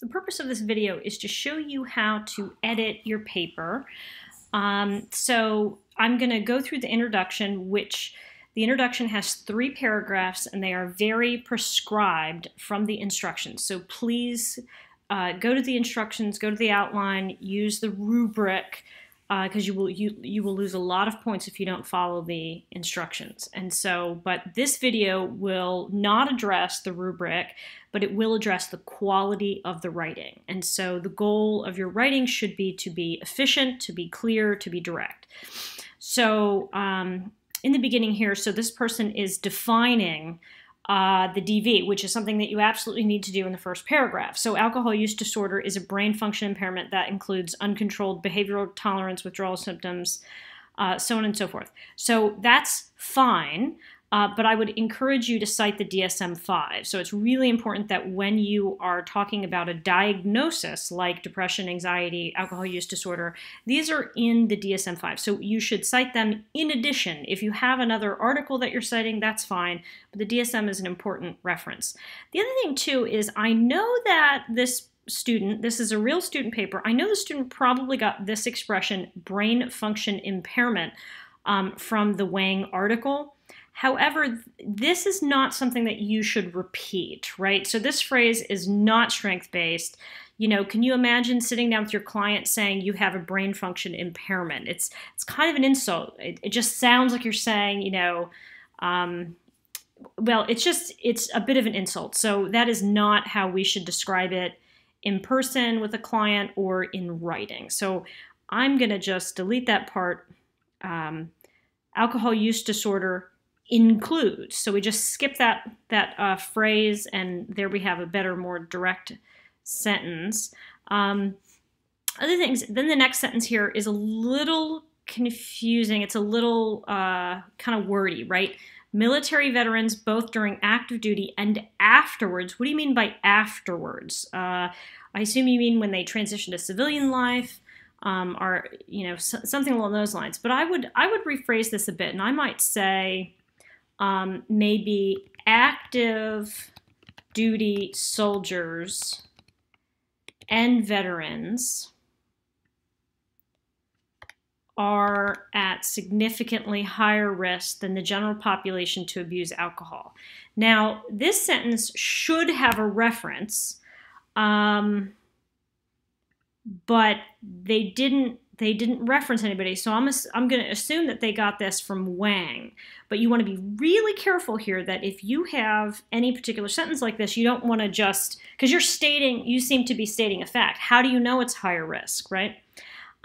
the purpose of this video is to show you how to edit your paper. Um, so I'm going to go through the introduction, which the introduction has three paragraphs and they are very prescribed from the instructions. So please uh, go to the instructions, go to the outline, use the rubric, because uh, you will you you will lose a lot of points if you don't follow the instructions. And so, but this video will not address the rubric, but it will address the quality of the writing. And so, the goal of your writing should be to be efficient, to be clear, to be direct. So, um, in the beginning here, so this person is defining uh, the DV, which is something that you absolutely need to do in the first paragraph. So, alcohol use disorder is a brain function impairment that includes uncontrolled behavioral tolerance, withdrawal symptoms, uh, so on and so forth. So, that's fine. Uh, but I would encourage you to cite the DSM 5. So it's really important that when you are talking about a diagnosis like depression, anxiety, alcohol use disorder, these are in the DSM 5. So you should cite them in addition. If you have another article that you're citing, that's fine, but the DSM is an important reference. The other thing, too, is I know that this student, this is a real student paper, I know the student probably got this expression, brain function impairment, um, from the Wang article. However, this is not something that you should repeat, right? So this phrase is not strength based. You know, can you imagine sitting down with your client saying you have a brain function impairment? It's it's kind of an insult. It, it just sounds like you're saying, you know, um, well, it's just it's a bit of an insult. So that is not how we should describe it in person with a client or in writing. So I'm going to just delete that part. Um, alcohol use disorder includes. So we just skip that that uh, phrase, and there we have a better, more direct sentence. Um, other things. Then the next sentence here is a little confusing. It's a little uh, kind of wordy, right? Military veterans, both during active duty and afterwards. What do you mean by afterwards? Uh, I assume you mean when they transition to civilian life. Um, or you know something along those lines. But I would I would rephrase this a bit, and I might say um, maybe active duty soldiers and veterans are at significantly higher risk than the general population to abuse alcohol. Now, this sentence should have a reference, um, but they didn't they didn't reference anybody, so I'm, I'm going to assume that they got this from Wang. But you want to be really careful here that if you have any particular sentence like this, you don't want to just, because you're stating, you seem to be stating a fact. How do you know it's higher risk, right?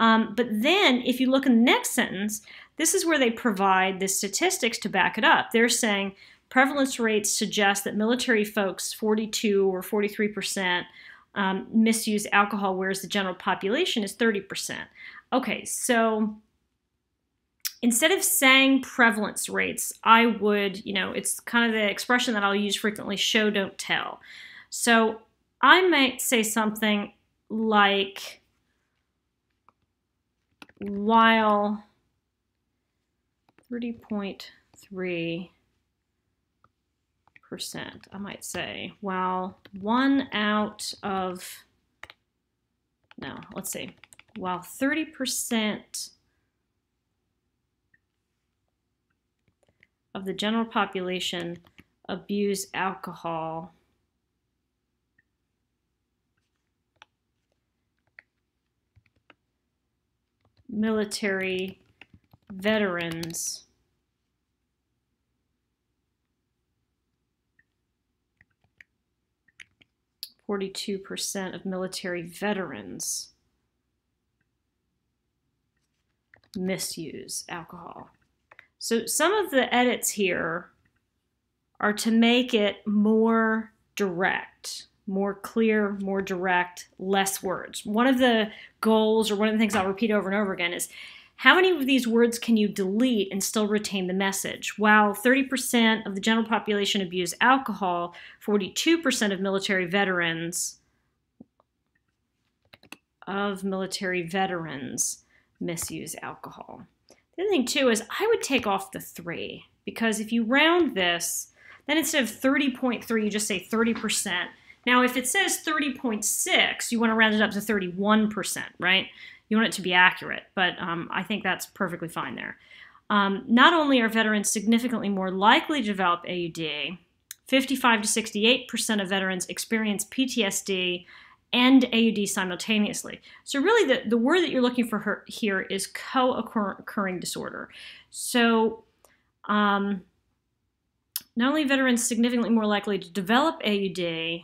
Um, but then if you look in the next sentence, this is where they provide the statistics to back it up. They're saying prevalence rates suggest that military folks, 42 or 43 percent, um, misuse alcohol, whereas the general population is 30 percent. Okay, so instead of saying prevalence rates, I would, you know, it's kind of the expression that I'll use frequently show, don't tell. So I might say something like, while 30.3 percent, I might say, while one out of, no, let's see, while 30% of the general population abuse alcohol, military veterans Forty-two percent of military veterans misuse alcohol. So some of the edits here are to make it more direct, more clear, more direct, less words. One of the goals, or one of the things I'll repeat over and over again, is how many of these words can you delete and still retain the message? While 30% of the general population abuse alcohol, 42% of military veterans of military veterans misuse alcohol. The other thing, too, is I would take off the 3 because if you round this, then instead of 30.3, you just say 30%. Now, if it says 30.6, you want to round it up to 31%, right? You want it to be accurate, but um, I think that's perfectly fine there. Um, not only are veterans significantly more likely to develop AUD, 55 to 68% of veterans experience PTSD and AUD simultaneously. So, really, the, the word that you're looking for her, here is co occurring disorder. So, um, not only veterans significantly more likely to develop AUD, we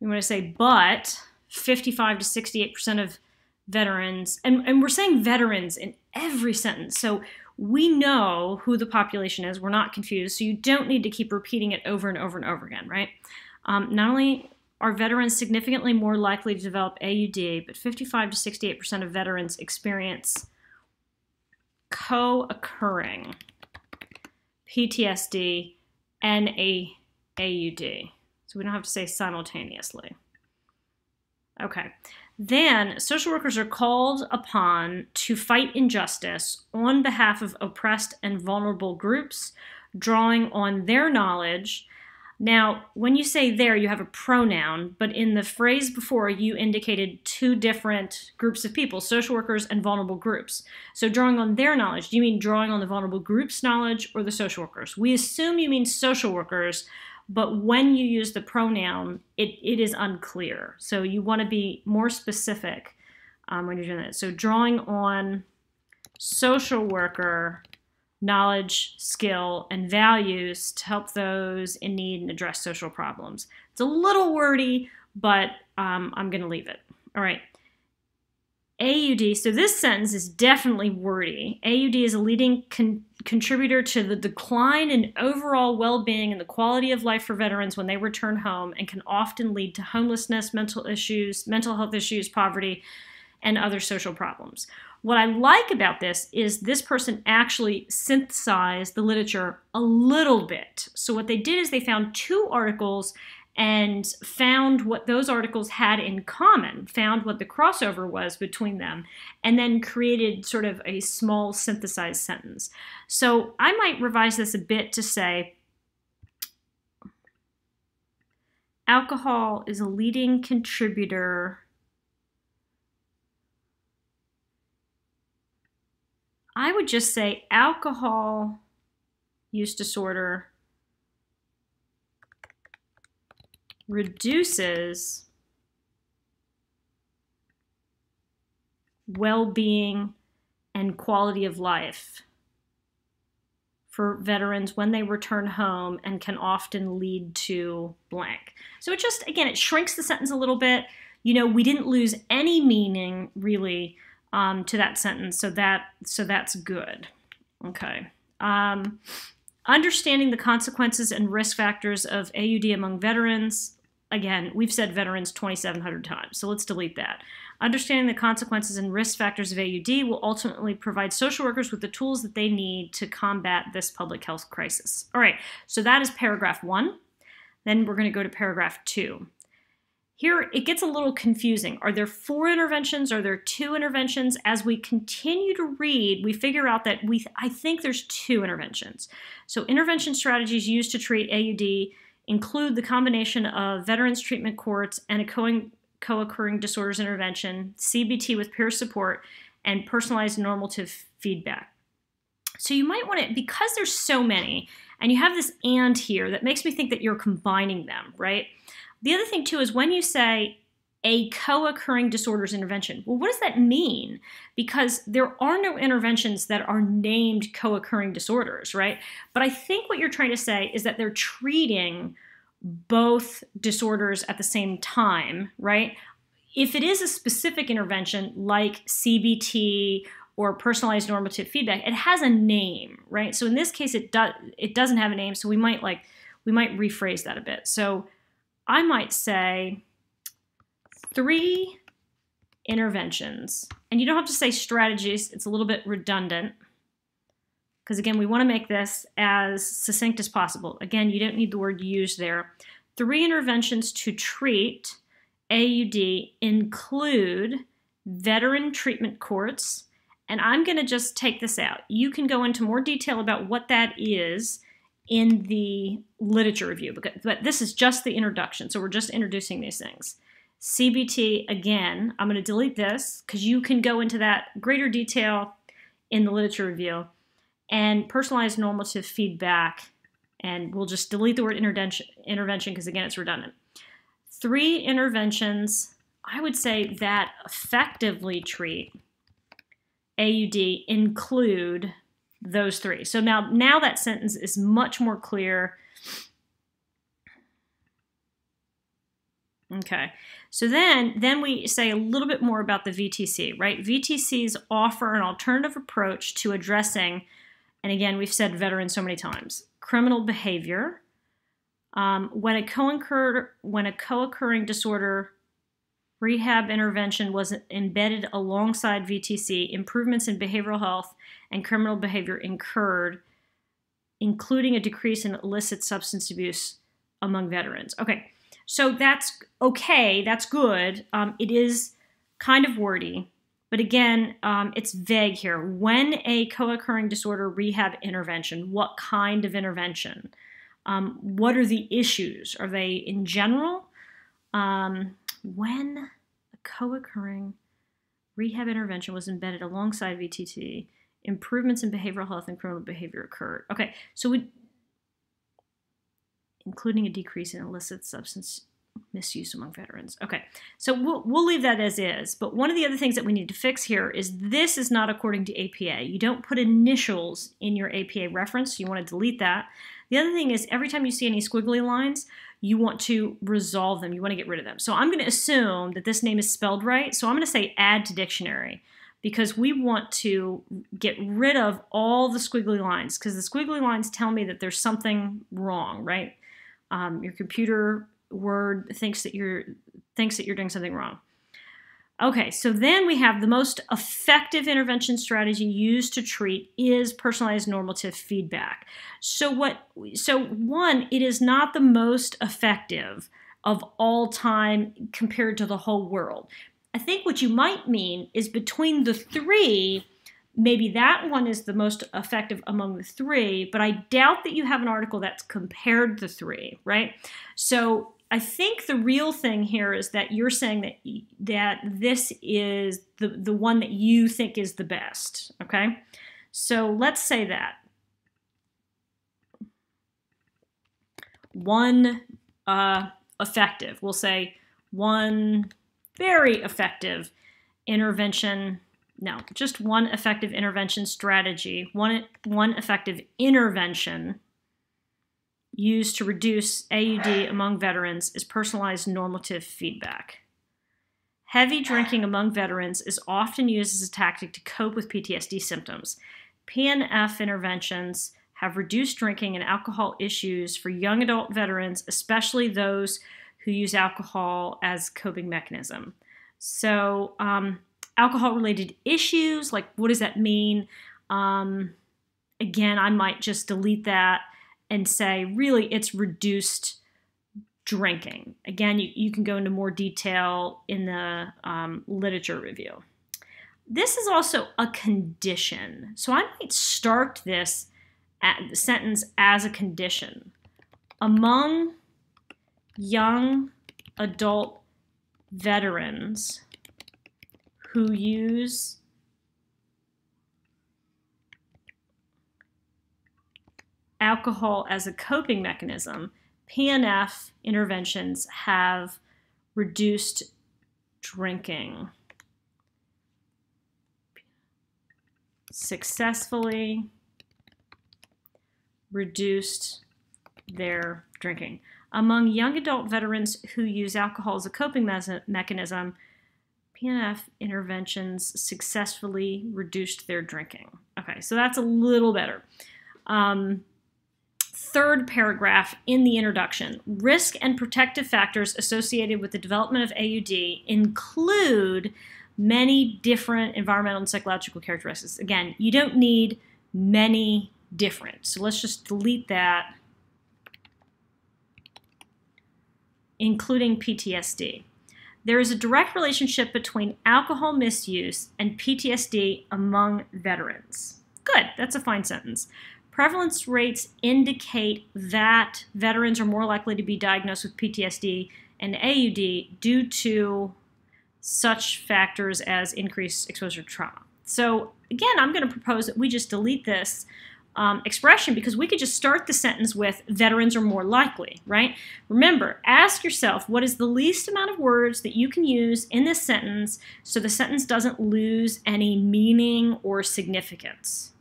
want to say, but 55 to 68% of veterans, and, and we're saying veterans in every sentence. So we know who the population is. We're not confused. So you don't need to keep repeating it over and over and over again, right? Um, not only are veterans significantly more likely to develop AUD, but 55 to 68% of veterans experience co occurring PTSD and a AUD. So we don't have to say simultaneously. Okay. Then social workers are called upon to fight injustice on behalf of oppressed and vulnerable groups, drawing on their knowledge. Now, when you say there, you have a pronoun, but in the phrase before, you indicated two different groups of people social workers and vulnerable groups. So, drawing on their knowledge, do you mean drawing on the vulnerable group's knowledge or the social workers? We assume you mean social workers but when you use the pronoun, it, it is unclear. So you want to be more specific um, when you're doing that. So drawing on social worker knowledge, skill, and values to help those in need and address social problems. It's a little wordy, but um, I'm going to leave it. All right. AUD, so this sentence is definitely wordy. AUD is a leading con- contributor to the decline in overall well being and the quality of life for veterans when they return home and can often lead to homelessness, mental issues, mental health issues, poverty, and other social problems. What I like about this is this person actually synthesized the literature a little bit. So, what they did is they found two articles and found what those articles had in common, found what the crossover was between them, and then created sort of a small synthesized sentence. So I might revise this a bit to say alcohol is a leading contributor. I would just say alcohol use disorder reduces well being and quality of life for veterans when they return home and can often lead to blank. So it just, again, it shrinks the sentence a little bit. You know, we didn't lose any meaning really um, to that sentence, so that so that's good. Okay. Um, understanding the consequences and risk factors of AUD among veterans again, we've said veterans 2,700 times, so let's delete that. Understanding the consequences and risk factors of AUD will ultimately provide social workers with the tools that they need to combat this public health crisis. All right, so that is paragraph one. Then we're going to go to paragraph two. Here it gets a little confusing. Are there four interventions? Are there two interventions? As we continue to read, we figure out that we I think there's two interventions. So intervention strategies used to treat AUD include the combination of veterans treatment courts and a co occurring disorders intervention, CBT with peer support, and personalized normative feedback. So you might want to, because there's so many, and you have this and here that makes me think that you're combining them, right? The other thing too is when you say a co occurring disorders intervention. Well, what does that mean? Because there are no interventions that are named co occurring disorders, right? But I think what you're trying to say is that they're treating both disorders at the same time, right? If it is a specific intervention like CBT or personalized normative feedback, it has a name, right? So in this case, it does it doesn't have a name, so we might like we might rephrase that a bit. So I might say three interventions. And you don't have to say strategies, it's a little bit redundant. Because again, we want to make this as succinct as possible. Again, you don't need the word use there. Three interventions to treat AUD include veteran treatment courts. And I'm going to just take this out. You can go into more detail about what that is in the literature review, but this is just the introduction, so we're just introducing these things. CBT, again, I'm going to delete this because you can go into that greater detail in the literature review. And personalized normative feedback, and we'll just delete the word intervention because, again, it's redundant. Three interventions, I would say, that effectively treat AUD include those three. So now, now that sentence is much more clear. Okay, so then, then we say a little bit more about the VTC, right? VTCs offer an alternative approach to addressing, and again, we've said veteran so many times, criminal behavior. Um, when a co-occur when a co-occurring disorder rehab intervention was embedded alongside VTC, improvements in behavioral health and criminal behavior incurred, including a decrease in illicit substance abuse among veterans. Okay, so that's okay, that's good. Um, it is kind of wordy, but again, um, it's vague here. When a co occurring disorder rehab intervention, what kind of intervention? Um, what are the issues? Are they in general? Um, when a co occurring rehab intervention was embedded alongside VTT, improvements in behavioral health and criminal behavior occurred. Okay, so we, including a decrease in illicit substance misuse among veterans. Okay, so we'll, we'll leave that as is. But one of the other things that we need to fix here is this is not according to APA. You don't put initials in your APA reference. You want to delete that. The other thing is every time you see any squiggly lines, you want to resolve them. You want to get rid of them. So I'm going to assume that this name is spelled right. So I'm going to say add to dictionary because we want to get rid of all the squiggly lines because the squiggly lines tell me that there's something wrong, right? Um, your computer word thinks that you're thinks that you're doing something wrong. Okay, so then we have the most effective intervention strategy used to treat is personalized normative feedback. So what so one, it is not the most effective of all time compared to the whole world. I think what you might mean is between the three, maybe that one is the most effective among the three, but I doubt that you have an article that's compared the three, right? So I think the real thing here is that you're saying that that this is the the one that you think is the best. Okay, so let's say that one uh, effective. We'll say one very effective intervention. No, just one effective intervention strategy. One one effective intervention used to reduce AUD among veterans is personalized normative feedback. Heavy drinking among veterans is often used as a tactic to cope with PTSD symptoms. PNF interventions have reduced drinking and alcohol issues for young adult veterans, especially those who use alcohol as coping mechanism. So, um, alcohol related issues, like what does that mean? Um, again, I might just delete that and say, really, it's reduced drinking. Again, you, you can go into more detail in the um, literature review. This is also a condition. So I might start this sentence as a condition. Among young adult veterans who use alcohol as a coping mechanism, PNF interventions have reduced drinking. Successfully reduced their drinking. Among young adult veterans who use alcohol as a coping me mechanism, PNF interventions successfully reduced their drinking. Okay, so that's a little better. Um, third paragraph in the introduction. Risk and protective factors associated with the development of AUD include many different environmental and psychological characteristics. Again, you don't need many different. So let's just delete that, including PTSD. There is a direct relationship between alcohol misuse and PTSD among veterans. Good, that's a fine sentence. Prevalence rates indicate that veterans are more likely to be diagnosed with PTSD and AUD due to such factors as increased exposure to trauma. So again, I'm going to propose that we just delete this um, expression because we could just start the sentence with veterans are more likely, right? Remember, ask yourself what is the least amount of words that you can use in this sentence so the sentence doesn't lose any meaning or significance.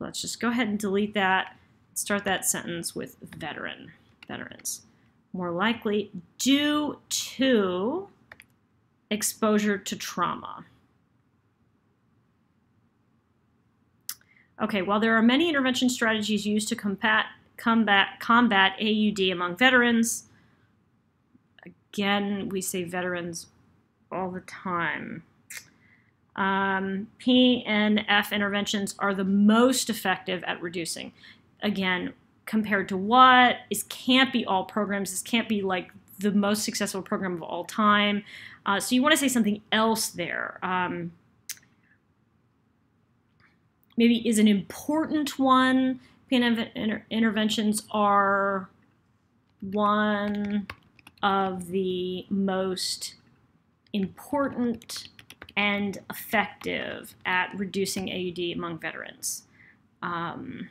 Let's just go ahead and delete that. Start that sentence with veteran, veterans. More likely due to exposure to trauma. Okay, while there are many intervention strategies used to combat, combat, combat AUD among veterans, again, we say veterans all the time. Um, PNF interventions are the most effective at reducing. Again, compared to what? This can't be all programs. This can't be like the most successful program of all time. Uh, so you want to say something else there. Um, maybe is an important one. PN inter interventions are one of the most important and effective at reducing AUD among veterans. Um,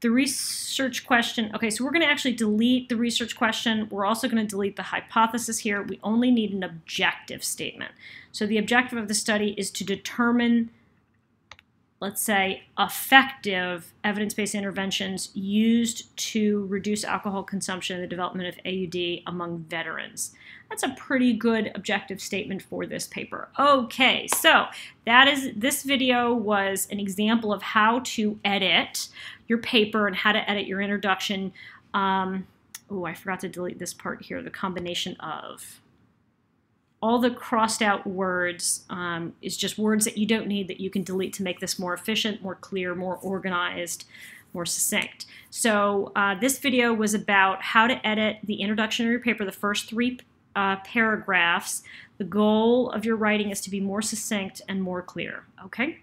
the research question, okay, so we're going to actually delete the research question. We're also going to delete the hypothesis here. We only need an objective statement. So the objective of the study is to determine let's say, effective evidence-based interventions used to reduce alcohol consumption and the development of AUD among veterans. That's a pretty good objective statement for this paper. Okay, so that is this video was an example of how to edit your paper and how to edit your introduction. Um, oh, I forgot to delete this part here, the combination of all the crossed out words um, is just words that you don't need that you can delete to make this more efficient, more clear, more organized, more succinct. So uh, this video was about how to edit the introduction of your paper, the first three uh, paragraphs. The goal of your writing is to be more succinct and more clear, okay?